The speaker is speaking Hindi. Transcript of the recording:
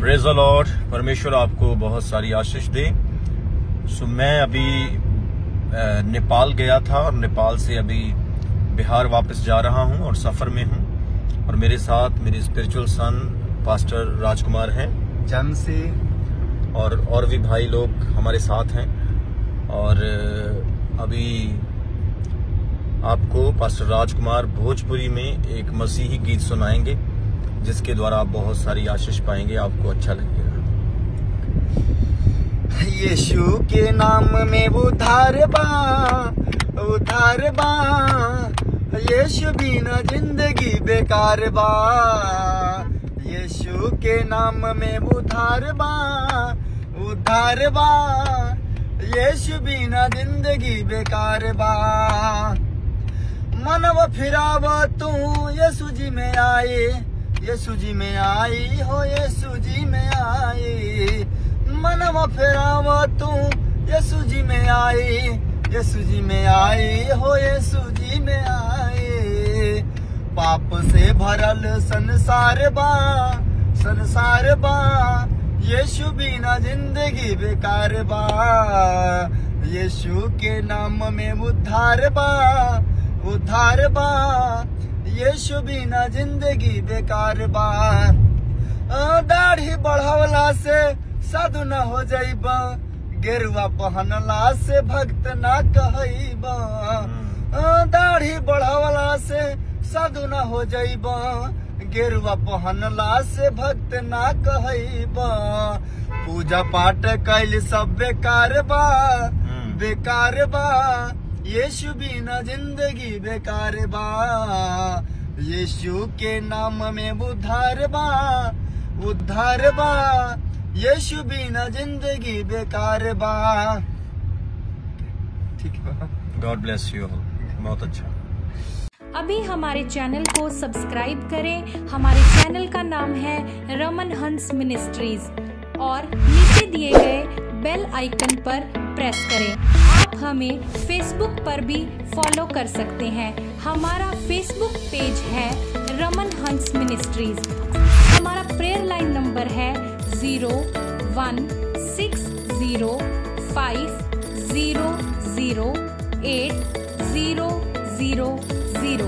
प्रेज लॉर्ड परमेश्वर आपको बहुत सारी आशीष दे। सो मैं अभी नेपाल गया था और नेपाल से अभी बिहार वापस जा रहा हूँ और सफ़र में हूँ। और मेरे साथ मेरे स्पिरिचुअल सन पास्टर राजकुमार हैं। जन से। और और भी भाई लोग हमारे साथ हैं। और अभी आपको पास्टर राजकुमार भोजपुरी में एक मसीही गीत सुनाएँगे। जिसके द्वारा आप बहुत सारी आशीष पाएँगे, आपको अच्छा लगेगा। यीशु के नाम में उधार बा उधार बा। यीशु बिना ज़िंदगी बेकार बा। यीशु के नाम में उधार बा उधार बा। यीशु बिना ज़िंदगी बेकार बा। मनव फिरावा तू, यीशु जी में आए। यीशु जी में आई, हो यीशु जी में आई। मनवा फेरावा तू, यीशु जी में आई। यीशु जी में आई, हो यीशु जी में आई। पाप से भरल संसार बा संसार बा। यीशु बिना ज़िंदगी बेकार बा। यीशु के नाम में उद्धार बा उद्धार बा। यीशु बिना ज़िंदगी बेकार बा दाढ़ी बढ़वला से साधु न हो जाइब। गेरुआ पहनला से भक्त ना कहब दाढ़ी बढ़ावला से साधु न हो जाइब। गेरुआ पहनला से भक्त ना कहब पूजा पाठ कैल सब बेकार बा। बेकार बा। यीशु बिना ज़िंदगी बेकार बा। यीशु के नाम में उद्धार बा उद्धार बा। यीशु बिना ज़िंदगी बेकार बा। ठीक है गॉड ब्लेस यू बहुत अच्छा। अभी हमारे चैनल को सब्सक्राइब करें। हमारे चैनल का नाम है रमन हंस मिनिस्ट्रीज और नीचे दिए गए बेल आइकन पर प्रेस करें। हमें फेसबुक पर भी फॉलो कर सकते हैं। हमारा फेसबुक पेज है रमन हंस मिनिस्ट्रीज हमारा प्रेयर लाइन नंबर है zero one six zero five zero zero eight zero zero zero